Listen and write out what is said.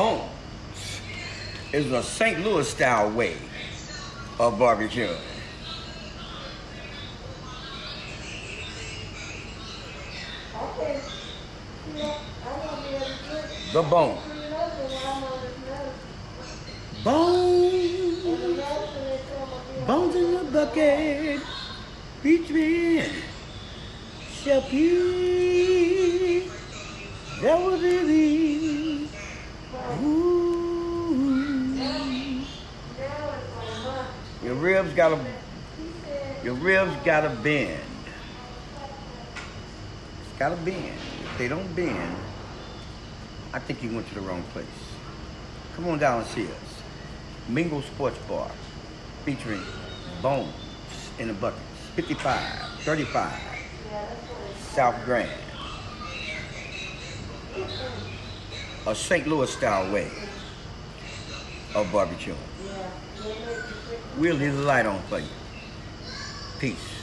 Bones is a St. Louis style way of it. The bone. Bones. Bones in the bucket. Beach man. Chappie. That was it. Your ribs gotta your ribs gotta bend. It's gotta bend. If they don't bend, I think you went to the wrong place. Come on down and see us. Mingle Sports Bar featuring Bones in the Buckets. 55, 35, yeah, that's what it's. South Grand. A St. Louis style way of sick. We'll leave the light on for you. Peace.